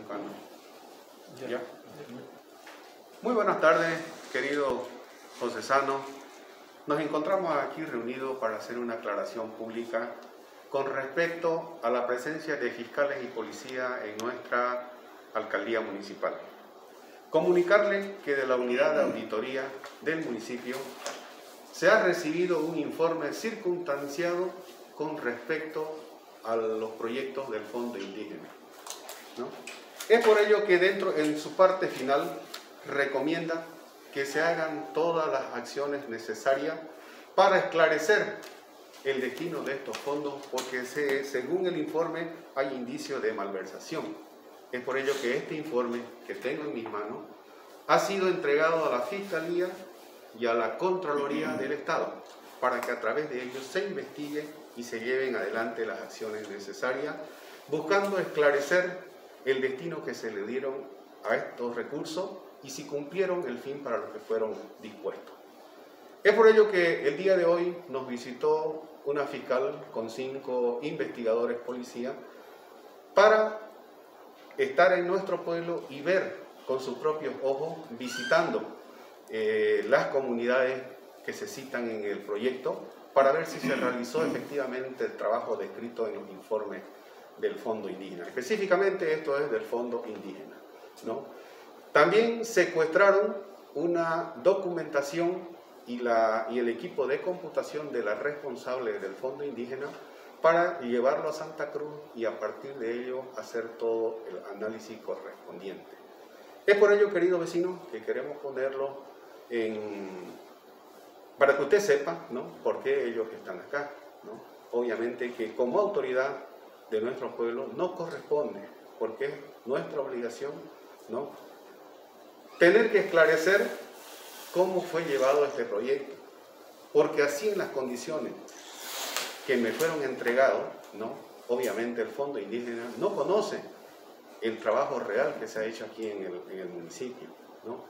cuando. ¿Ya? Muy buenas tardes, querido José Sano. Nos encontramos aquí reunidos para hacer una aclaración pública con respecto a la presencia de fiscales y policía en nuestra alcaldía municipal. Comunicarle que de la unidad de auditoría del municipio se ha recibido un informe circunstanciado con respecto a los proyectos del Fondo Indígena. Es por ello que dentro, en su parte final, recomienda que se hagan todas las acciones necesarias para esclarecer el destino de estos fondos, porque según el informe hay indicios de malversación. Es por ello que este informe que tengo en mis manos ha sido entregado a la Fiscalía y a la Contraloría del Estado para que a través de ellos se investigue y se lleven adelante las acciones necesarias, buscando esclarecer el destino que se le dieron a estos recursos y si cumplieron el fin para lo que fueron dispuestos. Es por ello que el día de hoy nos visitó una fiscal con cinco investigadores policía para estar en nuestro pueblo y ver con sus propios ojos, visitando eh, las comunidades que se citan en el proyecto, para ver si se realizó efectivamente el trabajo descrito en los informes del Fondo Indígena. Específicamente esto es del Fondo Indígena. ¿no? También secuestraron una documentación y, la, y el equipo de computación de la responsable del Fondo Indígena para llevarlo a Santa Cruz y a partir de ello hacer todo el análisis correspondiente. Es por ello, querido vecino, que queremos ponerlo en, para que usted sepa ¿no? por qué ellos están acá. ¿no? Obviamente que como autoridad de nuestro pueblo no corresponde, porque es nuestra obligación ¿no? tener que esclarecer cómo fue llevado este proyecto, porque así en las condiciones que me fueron entregados, ¿no? obviamente el Fondo Indígena no conoce el trabajo real que se ha hecho aquí en el, municipio. ¿no?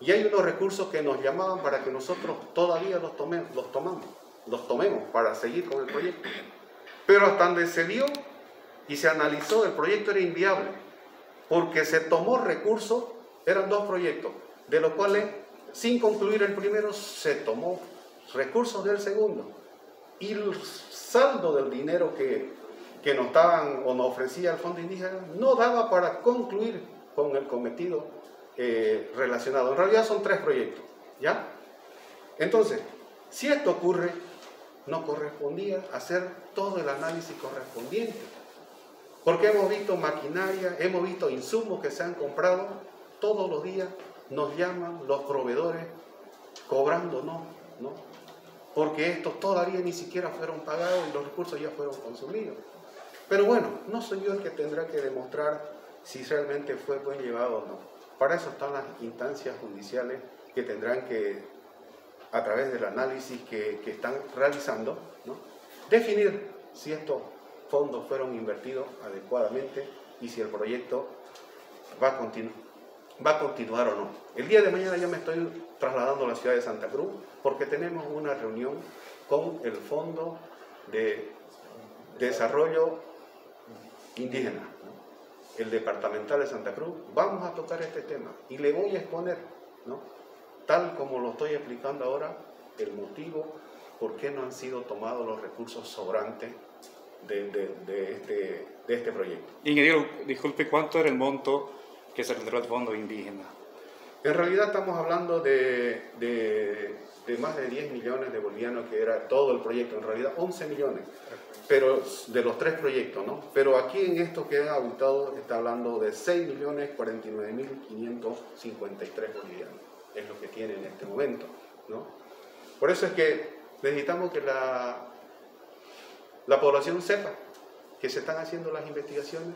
Y hay unos recursos que nos llamaban para que nosotros todavía los, tomemos, los tomamos, los tomemos para seguir con el proyecto. Pero hasta donde se vio y se analizó, el proyecto era inviable, porque se tomó recursos, eran dos proyectos, de los cuales sin concluir el primero se tomó recursos del segundo. Y el saldo del dinero que, que nos daban o nos ofrecía el Fondo Indígena no daba para concluir con el cometido eh, relacionado. En realidad son tres proyectos, ¿ya? Entonces, si esto ocurre, no correspondía hacer todo el análisis correspondiente. Porque hemos visto maquinaria, hemos visto insumos que se han comprado todos los días nos llaman los proveedores cobrándonos, ¿no? Porque estos todavía ni siquiera fueron pagados y los recursos ya fueron consumidos. Pero bueno, no soy yo el que tendrá que demostrar si realmente fue buen llevado o no. Para eso están las instancias judiciales que tendrán que, a través del análisis que, están realizando, ¿no? definir si estos fondos fueron invertidos adecuadamente y si el proyecto va a continuar o no. El día de mañana ya me estoy trasladando a la ciudad de Santa Cruz porque tenemos una reunión con el Fondo de Desarrollo Indígena, el Departamental de Santa Cruz. Vamos a tocar este tema y le voy a exponer, ¿no? tal como lo estoy explicando ahora, el motivo por qué no han sido tomados los recursos sobrantes de, este, de este proyecto. Ingeniero, disculpe, ¿cuánto era el monto que se tendrá el fondo indígena? En realidad estamos hablando de, de, más de 10 millones de bolivianos, que era todo el proyecto, en realidad 11 millones, pero de los tres proyectos, ¿no? Pero aquí en esto que ha auditado está hablando de 6 millones 49 mil 553 bolivianos, es lo que tiene en este momento, ¿no? Por eso es que necesitamos que la, la población sepa que se están haciendo las investigaciones,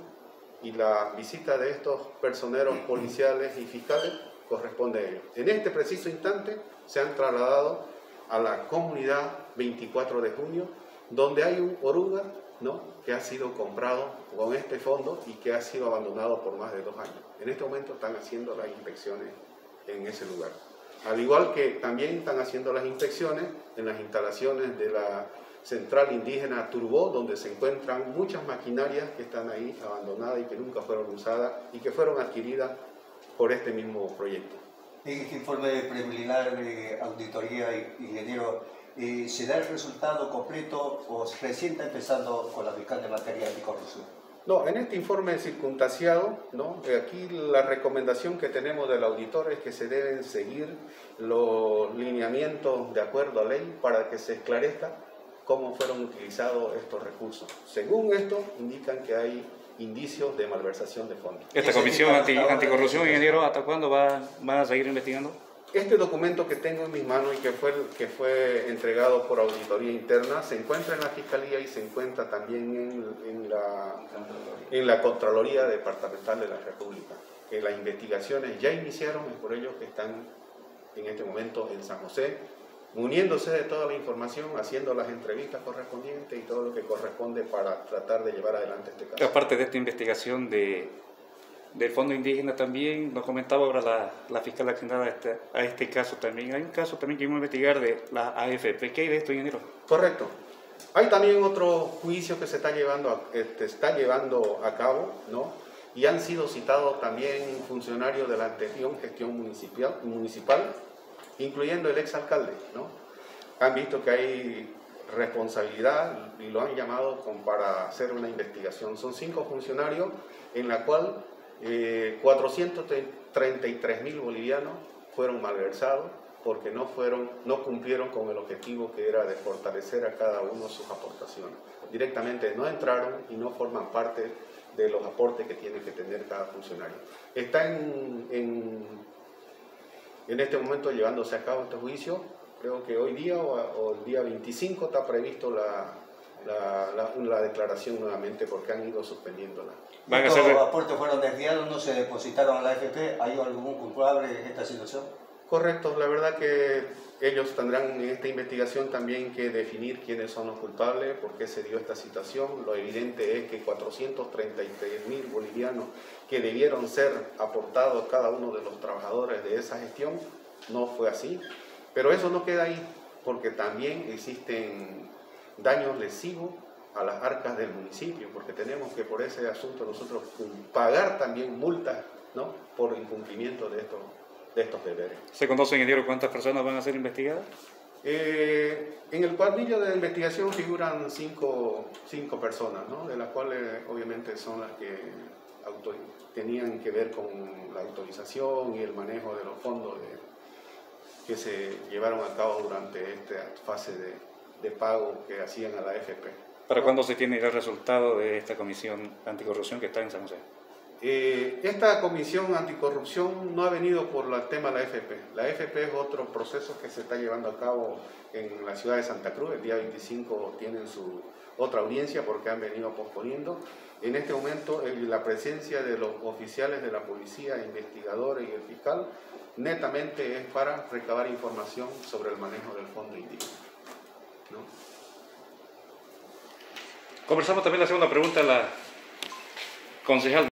y la visita de estos personeros policiales y fiscales corresponde a ellos. En este preciso instante se han trasladado a la comunidad 24 de junio, donde hay un oruga ¿no? que ha sido comprado con este fondo y que ha sido abandonado por más de dos años. En este momento están haciendo las inspecciones en ese lugar. Al igual que también están haciendo las inspecciones en las instalaciones de la central indígena Turbó, donde se encuentran muchas maquinarias que están ahí abandonadas y que nunca fueron usadas y que fueron adquiridas por este mismo proyecto. Este informe preliminar de auditoría, ingeniero, eh, ¿se da el resultado completo o recién está empezando con la fiscal de materia anticorrupción? No, en este informe circunstanciado, ¿no? Eh, aquí la recomendación que tenemos del auditor es que se deben seguir los lineamientos de acuerdo a ley para que se esclarezca cómo fueron utilizados estos recursos. Según esto, indican que hay indicios de malversación de fondos. ¿Esta comisión anticorrupción, ingeniero, hasta cuándo va, va a seguir investigando? Este documento que tengo en mis manos y que fue, que fue entregado por auditoría interna se encuentra en la Fiscalía y se encuentra también en, la, en la Contraloría Departamental de la República. Que las investigaciones ya iniciaron y por ello que están en este momento en San José, uniéndose de toda la información, haciendo las entrevistas correspondientes y todo lo que corresponde para tratar de llevar adelante este caso. Aparte de esta investigación de del Fondo Indígena también, nos comentaba ahora la, la fiscal asignada a este, a este caso también. Hay un caso también que vamos a investigar de la AFP. ¿Qué hay de esto, ingeniero? Correcto. Hay también otro juicio que se está llevando a, este, está llevando a cabo, ¿no? Y han sido citados también funcionarios de la anterior gestión municipal, municipal incluyendo el exalcalde, ¿no? Han visto que hay responsabilidad y lo han llamado para hacer una investigación. Son cinco funcionarios en la cual 433 eh, mil bolivianos fueron malversados porque no, fueron, no cumplieron con el objetivo que era de fortalecer a cada uno sus aportaciones. Directamente no entraron y no forman parte de los aportes que tiene que tener cada funcionario. Está en, en este momento llevándose a cabo este juicio, creo que hoy día o, o el día 25 está previsto la, la, la, declaración nuevamente porque han ido suspendiéndola. ¿Los aportes fueron desviados, no se depositaron a la AFP? ¿Hay algún culpable en esta situación? Correcto, la verdad que ellos tendrán en esta investigación también que definir quiénes son los culpables, por qué se dio esta situación. Lo evidente es que 433 mil bolivianos que debieron ser aportados cada uno de los trabajadores de esa gestión, no fue así. Pero eso no queda ahí, porque también existen daños lesivos a las arcas del municipio, porque tenemos que por ese asunto nosotros pagar también multas ¿no? por incumplimiento de estos, de estos deberes. ¿Se conoce, ingeniero, cuántas personas van a ser investigadas? Eh, en el cuadrillo de investigación figuran cinco, cinco personas, ¿no? de las cuales obviamente son las que tenían que ver con la autorización y el manejo de los fondos que se llevaron a cabo durante esta fase de, de pago que hacían a la FP. ¿Para cuándo se tiene el resultado de esta comisión anticorrupción que está en San José? Eh, esta comisión anticorrupción no ha venido por el tema de la FP. La FP es otro proceso que se está llevando a cabo en la ciudad de Santa Cruz. El día 25 tienen su otra audiencia porque han venido posponiendo. En este momento, la presencia de los oficiales de la policía, investigadores y el fiscal, netamente es para recabar información sobre el manejo del fondo indígena. Conversamos también la segunda pregunta la concejal.